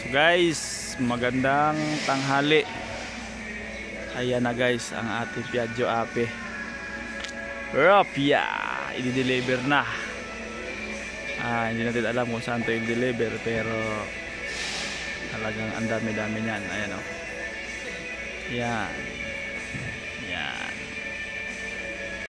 So guys, magandang tanghali. Ayan na guys, ang ating Piaggio Ape. Rapia! I-deliver na. Ah, hindi natin alam kung saan to i-deliver pero talagang ang dami-dami niyan. Ayan oh. Yan.